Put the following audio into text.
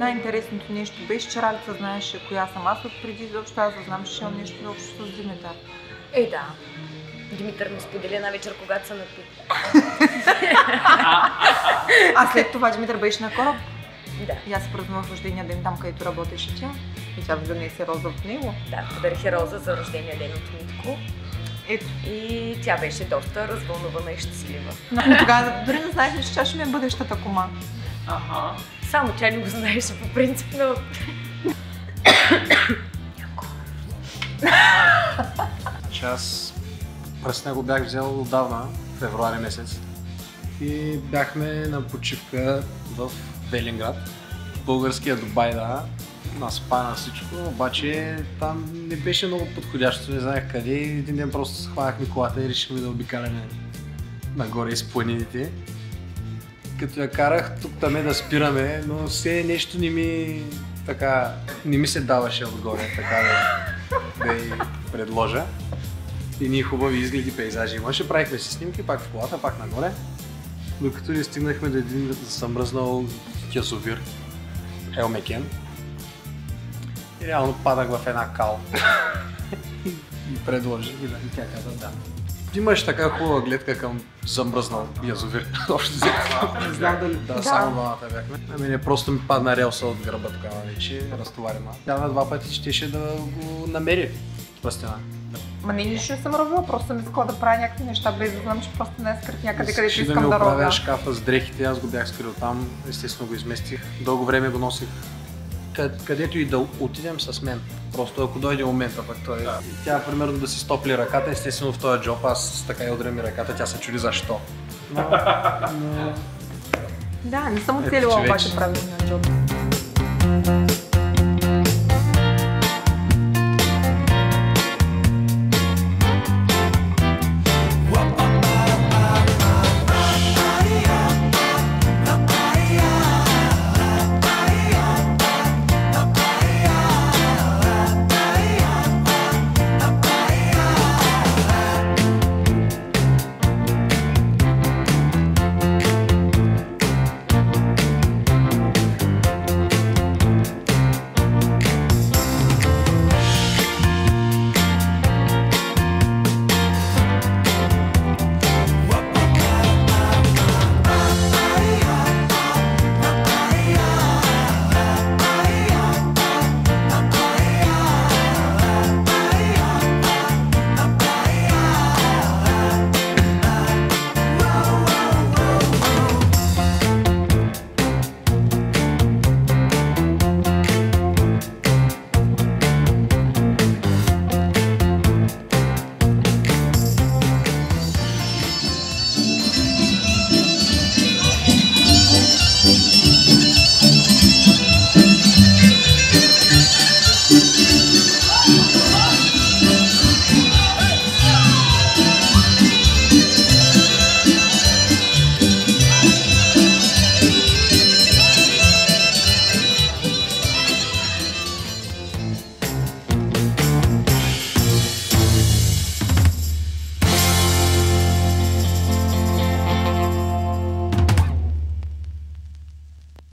най-интересното нещо беше, че Ралица знаеше коя съм аз от преди изобщо аз да знам, че имам нещо общо с Димитър. Е, да. Димитър ми сподели една вечер, когато се напи. А след това Димитър беше на кораб Да, и аз празнувах рождения ден там, където работеше тя. И тя донесе роза от него. да, подарих роза за рождения ден от Митко. Ето. И тя беше доста развълнувана и щастлива. Но тогава дори не знаехме, че тя ще ми е бъдещата кома. Аха. Само тя не го знаеше по принцип, но... че аз през него бях взел отдавна, февруари месец. И бяхме на почивка в Велинград. Българския Дубай, да. На спа на всичко, обаче там не беше много подходящо, не знаех къде. Един ден просто схванахме колата и решихме да обикаляме нагоре из планините. Като я карах тук там да спираме, но все нещо не ми така, не ми се даваше отгоре, така да, да й предложа. И ние хубави изгледи пейзажи имаше. Правихме си снимки, пак в колата, пак нагоре. Докато ни стигнахме до един замръзнал язовир, Елмекен. И реално падах в една кал. и предложи. И да, и тя каза да. Имаш така хубава гледка към замръзнал язовир. Общо взето. Не знам дали да, Да. само двамата бяхме. Ами не, просто ми падна релса от гърба тогава вече, разтоварена. Тя на два пъти щеше да го намери пръстена. Ма не, нищо не съм робила, просто съм искала да правя някакви неща, без да знам, че просто не е скрит някъде, където Искаше искам да да, ми оправя шкафа с дрехите, аз го бях скрил там, естествено го изместих. Дълго време го носих къд, където и да отидем с мен. Просто ако дойде момента, пък той. Да. Тя, примерно, да си стопли ръката, естествено в този джоб, аз така и удрям ми ръката, тя се чуди защо. Но, но Да, не съм оцелила че обаче вече- правилния джоб.